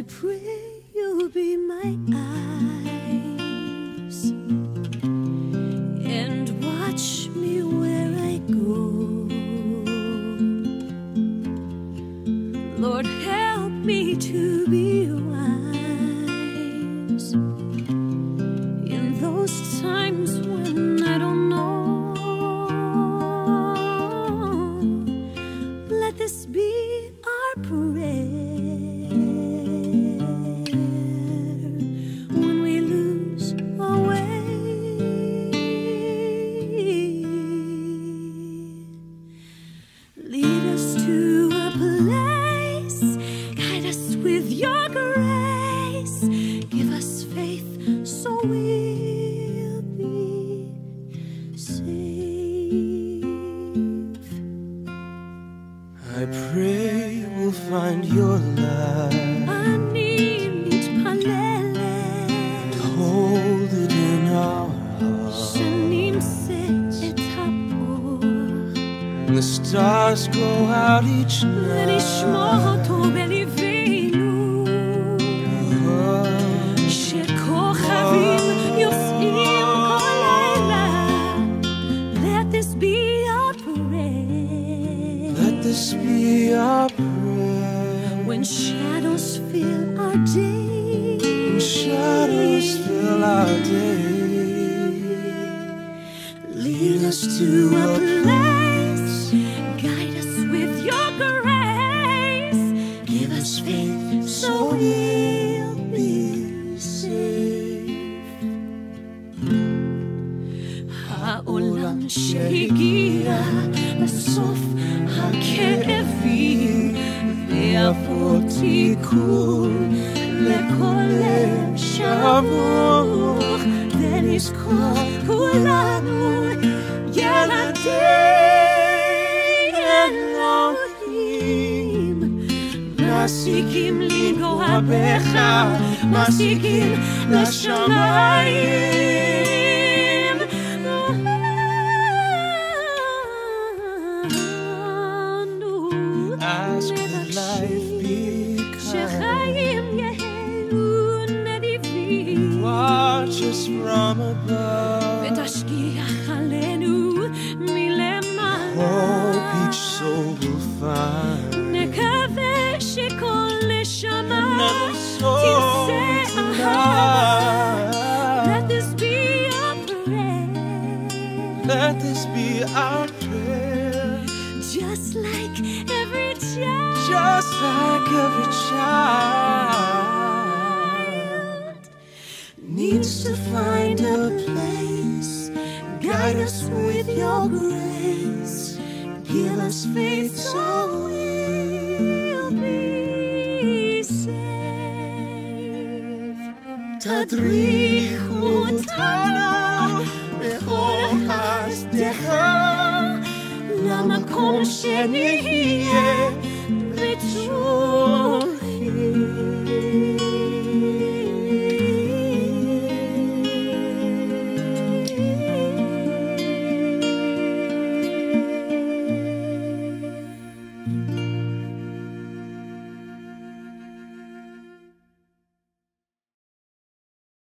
I pray you'll be my eyes and watch me where I go. Lord, help me to be wise with your grace. Give us faith so we'll be safe. I pray we'll find your love. And hold it in our hearts. The stars grow out each night. this be our prayer. When shadows fill our day. When shadows fill our day. Lead us to a place. Guide us with your grace. Give us faith so we'll be safe. העולם שהגיע לסוף ויבוא תיקון לכל לב שבור ונזכור כולנו ילדי אלוהים משיגים לנגוע בך משיגים לשמיים Watch us from above. ותשגיח עלינו מלמעלה Hope each soul will find נקווה שכל נשמה another soul תרצה אהבה Let tonight. this be our prayer Let this be our prayer. Just like every child Just like every child needs to find a place. Guide us with your grace. Give us faith so we'll be safe. תדריך אותנו בכל הסדרה למקום שנהיה